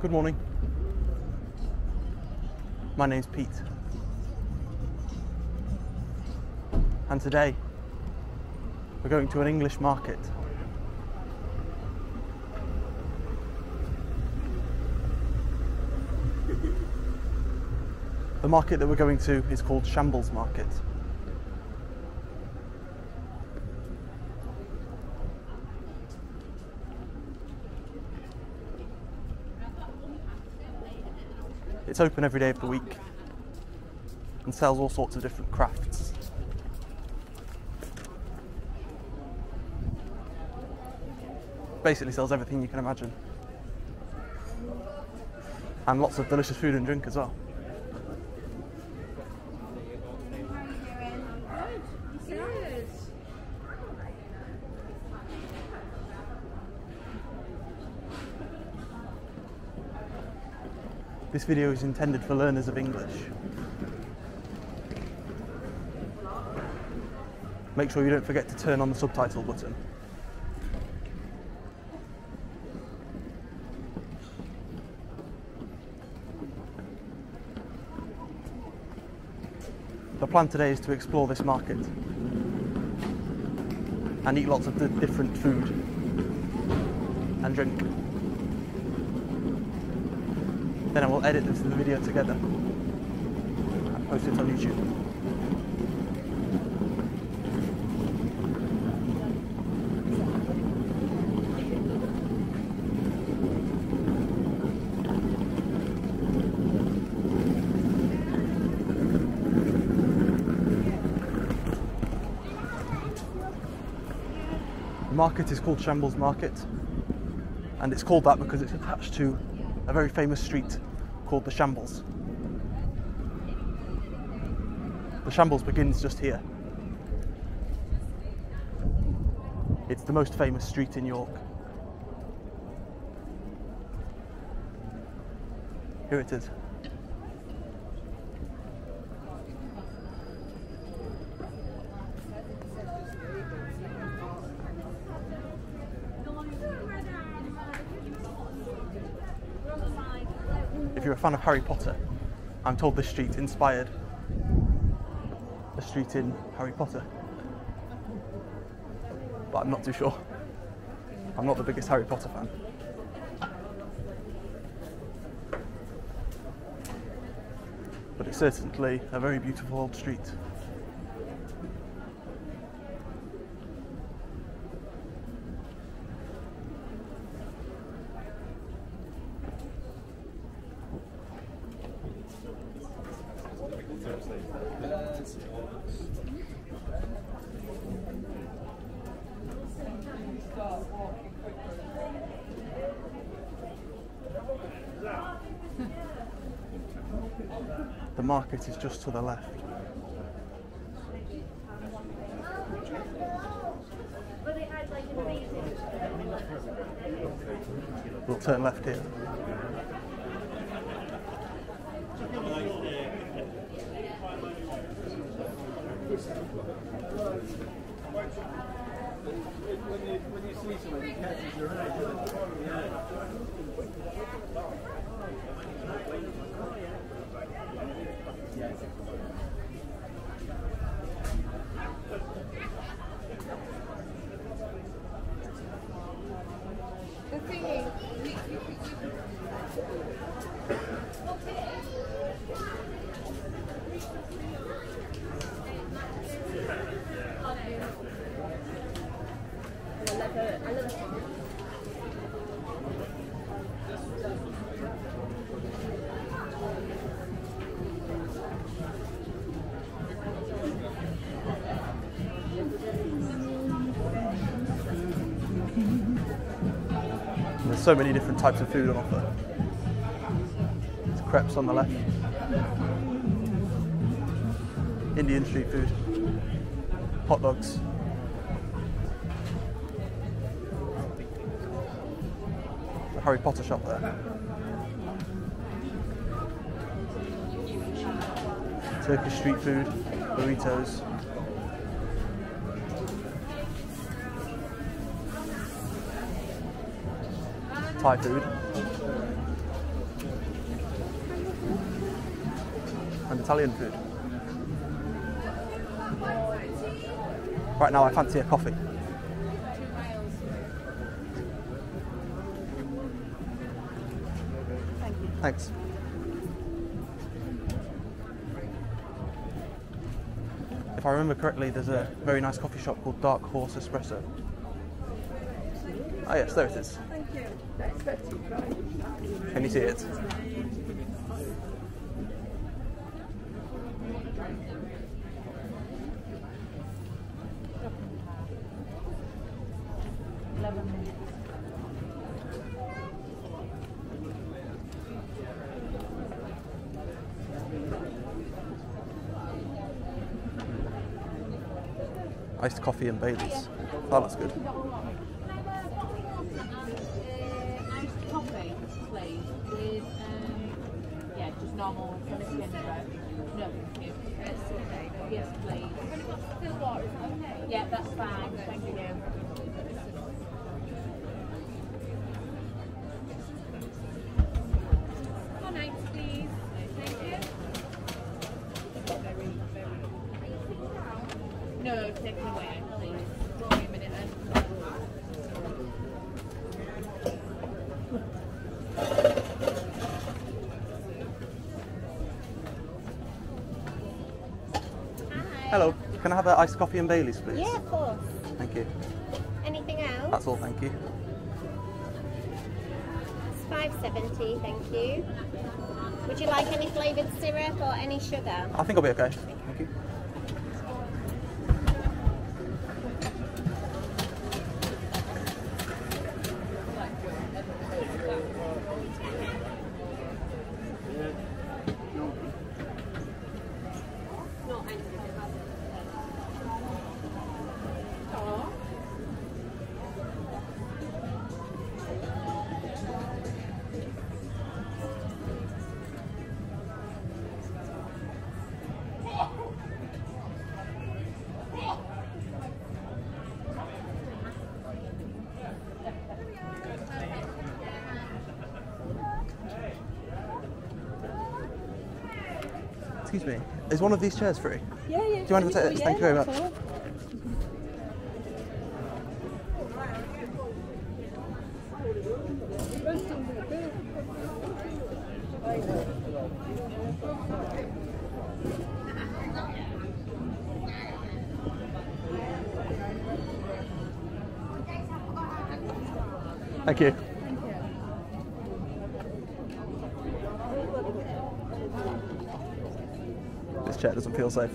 Good morning. My name's Pete. And today we're going to an English market. The market that we're going to is called Shambles Market. It's open every day of the week and sells all sorts of different crafts. Basically sells everything you can imagine. And lots of delicious food and drink as well. Good. This video is intended for learners of English. Make sure you don't forget to turn on the subtitle button. The plan today is to explore this market and eat lots of di- different food and drink. Then I will edit this the video together and post it on YouTube. The market is called Shambles Market, and it's called that because it's attached to a very famous street called the Shambles. The Shambles begins just here. It's the most famous street in York. Here it is. Fan of Harry Potter, I'm told this street inspired a street in Harry Potter. But I'm not too sure. I'm not the biggest Harry Potter fan. But it's certainly a very beautiful old street. Market is just to the left. We'll turn left here. So many different types of food on offer. There's crepes on the left. Indian street food. Hot dogs. The Harry Potter shop there. Turkish street food, burritos. Thai food. And Italian food. Right now I fancy a coffee. Thanks. If I remember correctly, there's a very nice coffee shop called Dark Horse Espresso. Ah yes, there it is. Can you see it? Iced coffee and Baileys. Oh, that looks good. Please. Yeah, that's fine, thank you. One night, please. Thank you. No, take it away, please. Give me a minute then. Hello, can I have an iced coffee and Baileys, please? Yeah, of course. Thank you. Anything else? That's all, thank you. It's five seventy. Thank you. Would you like any flavoured syrup or any sugar? I think I'll be okay. Thank you. Excuse me, is one of these chairs free? Yeah, yeah. Do you mind if I take this? Thank you very much. Thank you. Feel safe.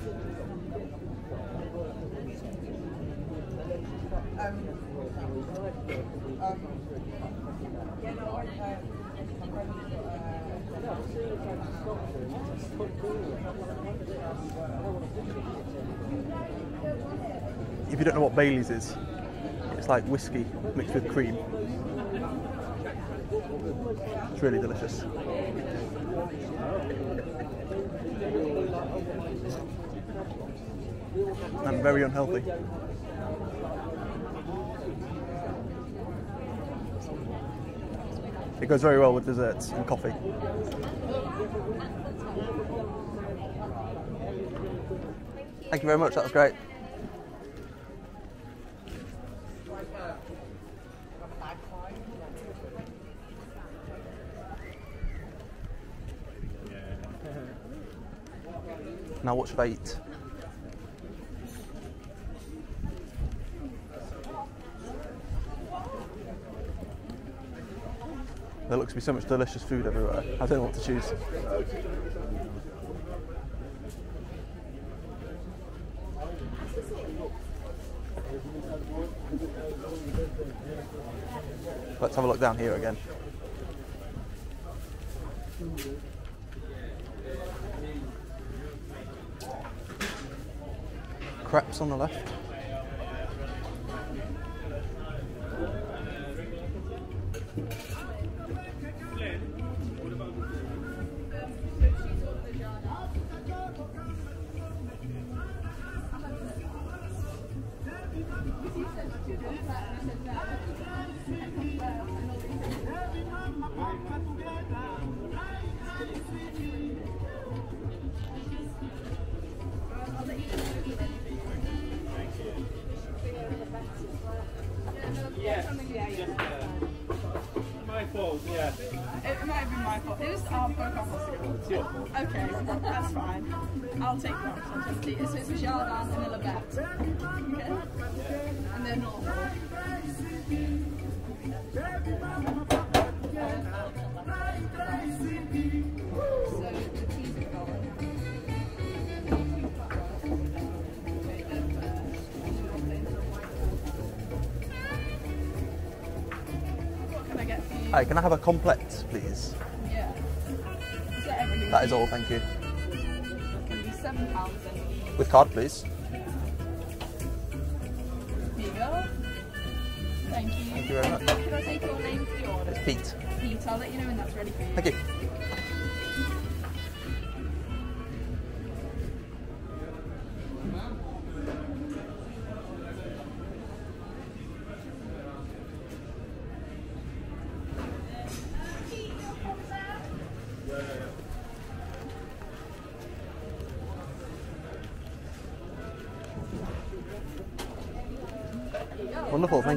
If you don't know what Bailey's is, it's like whiskey mixed with cream. It's really delicious. And very unhealthy. It goes very well with desserts and coffee. Thank you very much, that was great. Now, what should I eat? There looks to be so much delicious food everywhere. I don't know what to choose. Let's have a look down here again. Crepes on the left. Fault, yeah. It might have been my fault. It was our off Oscar. It's your fault. Okay, that's fine. I'll take that. Just- so it's Jardin and a Labette. Okay? And then Norfolk. Hi, can I have a complex, please? Yeah. Is that everything? That is all, thank you. Can be seven pounds then. With card, please. Here you go. Thank you. Thank you very much. Can I take your name for the order? It's Pete. Pete, I'll let you know when that's ready for you. Thank you.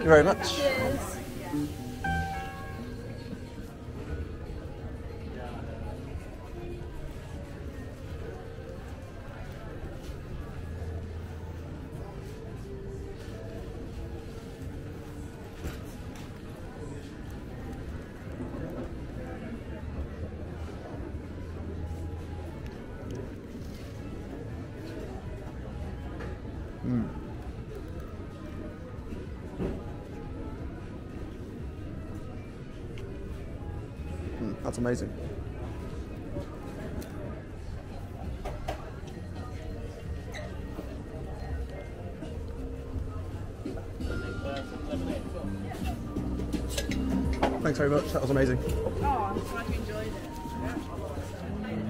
Very much. That's amazing. Thanks very much, that was amazing. Oh, I'm glad you enjoyed it.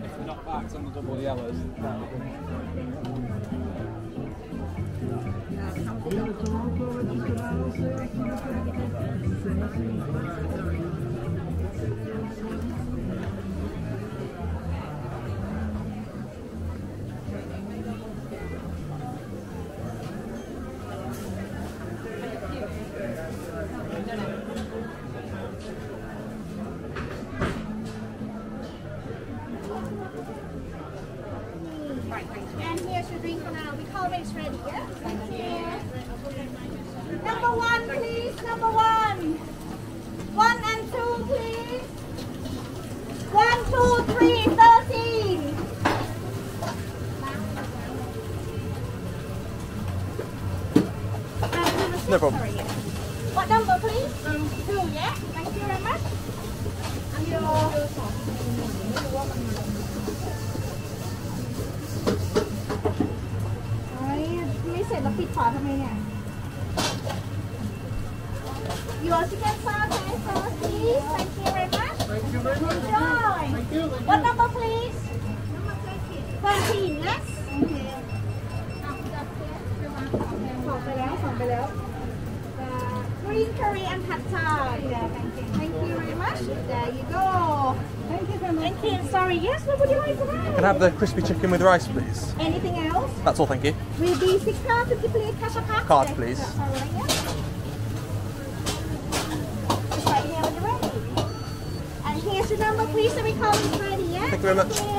If we're not back on the double yellows, And no problem. What number, please? Um, two, yeah? Thank you very much. And your... Your อไปแล้วขอไปแล้ว Green curry and pad thai yeah, thank you Thank you very much There you go Thank you very much Thank you Sorry yes what would you like for that Can I have the crispy chicken with rice, please? Anything else That's all, thank you. Will be six pounds fifty please cash or card? Card, please. that's all right, yeah. Just right here when you're ready. And here's your number, please, so we call it ready, yeah? Thank you very much.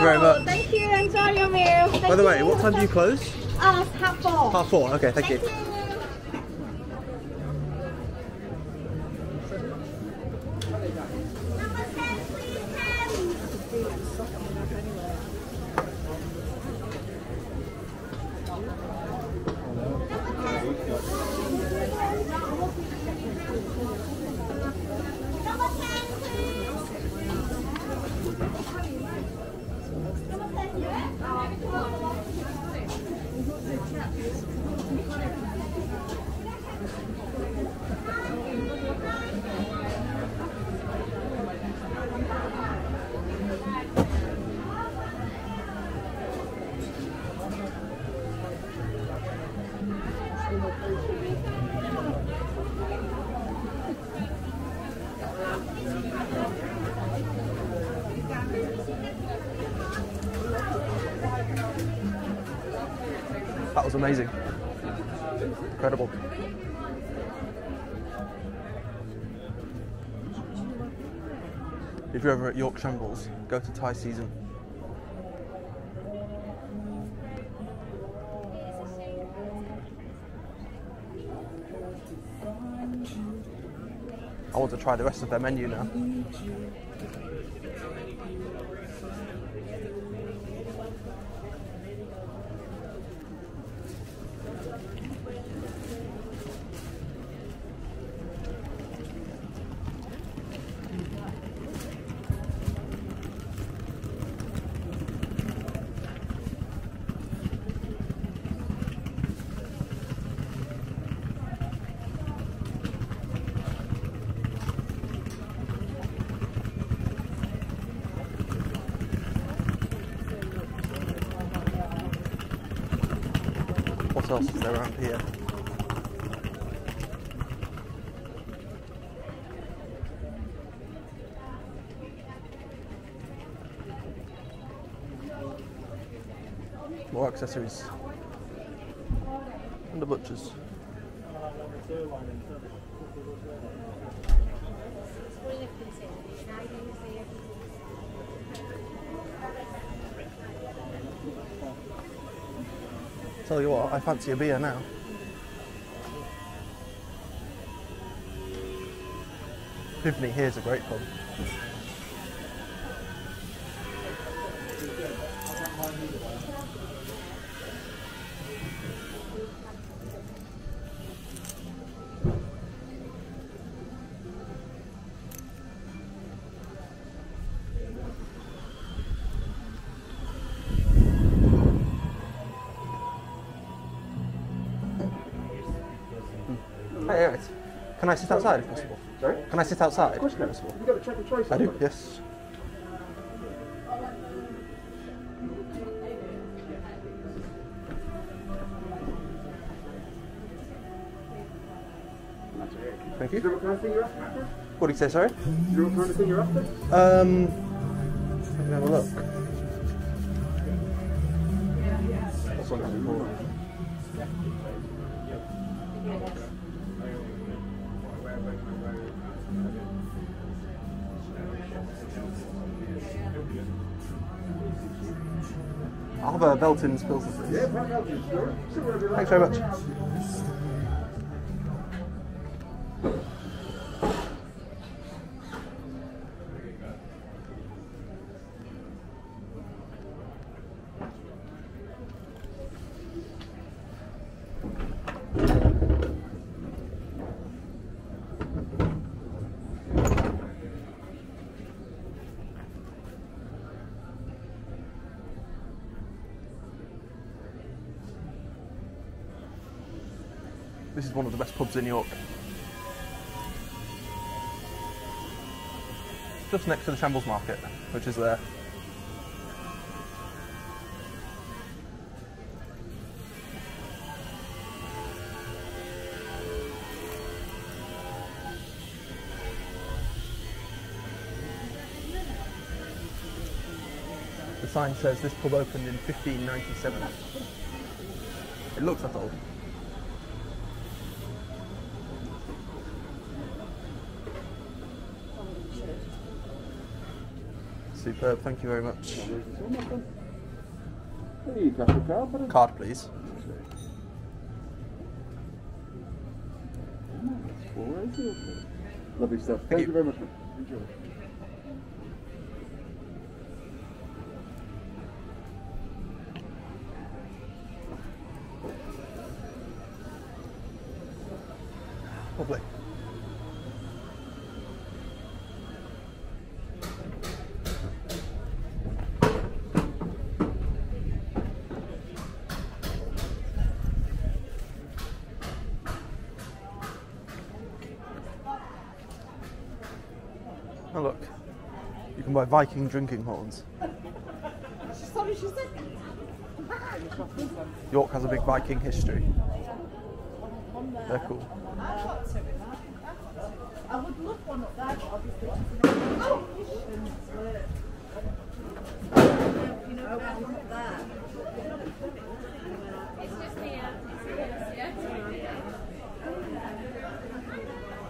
You thank you very much. Thank you. Enjoy your meal. Thank By the way, what time do you close? Uh, half four. Half four, okay, thank you. Number That was amazing. Incredible. If you're ever at York Shambles, go to Thai season. I want to try the rest of their menu now. Around here? More accessories. And the butchers. Tell you what, I fancy a beer now. Pivni here's a great pub. I sit outside if possible? Sorry? Can I sit outside? Of course you can. Have you got a track and trace? I do, yes. Thank you. there what kind of thing you're after? Matthew? What did you say, sorry? Is there what kind of thing you're after? Um, let me have a look. That's what I'm for. I'll have a. Yeah, Pat Elgin, sure. Sit wherever you like. Thanks very much. This is one of the best pubs in York. Just next to the Shambles Market, which is there. The sign says this pub opened in 1597. It looks that old. Superb, thank you very much. Hey, you got your card. Card, please. Four eighty, okay. Lovely stuff. Thank, you. you very much. Enjoy. Lovely. Oh look, buy Viking drinking horns. Sorry, she said. York has a big Viking history. They're cool. I would love one up there, but obviously. You know, It's just here.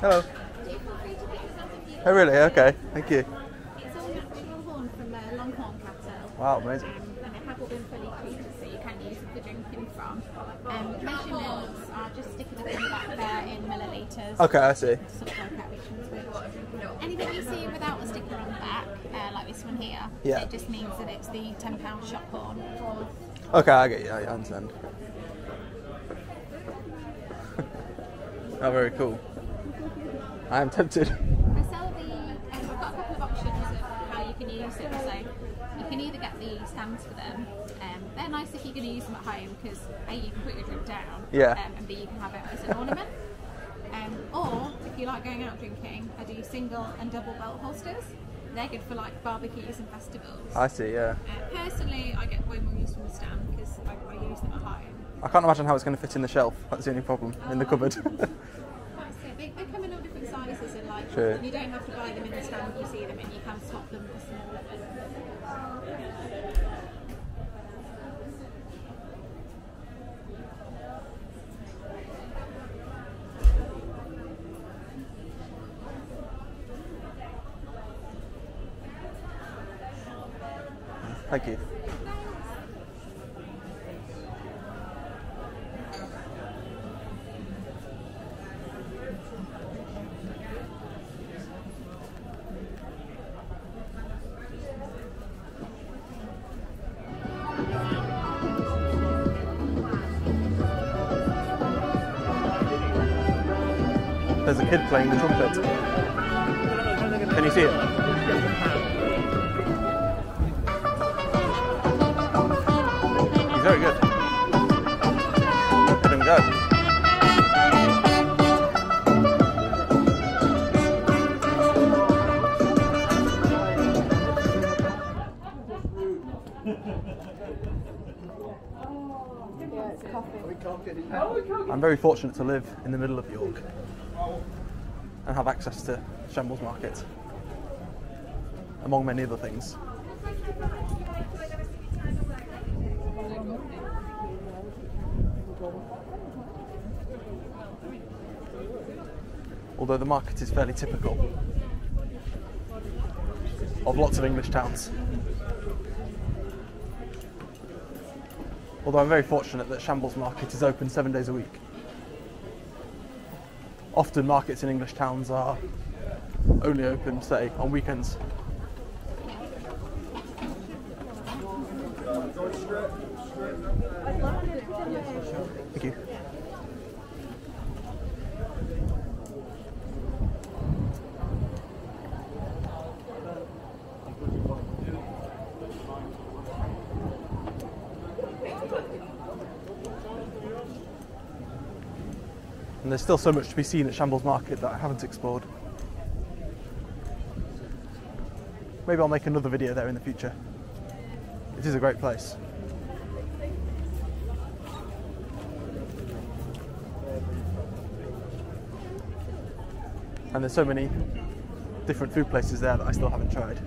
Hello. Do you feel free to pick yourself a few? Oh, really? Okay. Thank you. It's all natural horn from a longhorn cattle. Wow, amazing. Um, and they have all been fully treated, so you can use for drinking from. Um, measurements are just sticking the back there in millilitres. Okay, I see. Sort of work out which one's which. Anything you see without a sticker on the back, uh, like this one here, Yeah. it just means that it's the £10 shop horn. Okay, I get you. I understand. oh, very cool. I am tempted. I sell the, um, I've got a couple of options of how you can use it. So you can either get the stands for them. Um, they're nice if you're going to use them at home because A, you can put your drink down, Yeah. um, and B, you can have it as an ornament. Um, or if you like going out drinking, I do single and double belt holsters. They're good for like barbecues and festivals. I see, yeah. Uh, personally, I get way more use from the stand because I, I use them at home. I can't imagine how it's going to fit in the shelf. That's the only problem in the cupboard. That's it. They, they come in all different sizes and like you don't have to buy them in the stand if you see them and you can swap them for Thank you. There's a kid playing the trumpet. I'm very fortunate to live in the middle of York and have access to Shambles Market, among many other things. Although the market is fairly typical of lots of English towns. Although I'm very fortunate that Shambles Market is open seven days a week. Often markets in English towns are only open, say, on weekends. Thank you. And there's still so much to be seen at Shambles Market that I haven't explored. Maybe I'll make another video there in the future. It is a great place. And there's so many different food places there that I still haven't tried.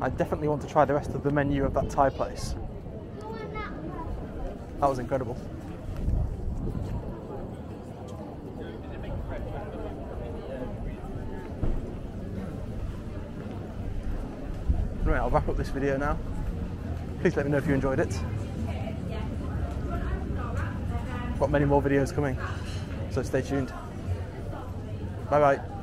I definitely want to try the rest of the menu of that Thai place. That was incredible. Right, I'll wrap up this video now. Please let me know if you enjoyed it. Got many more videos coming, so stay tuned. Bye bye.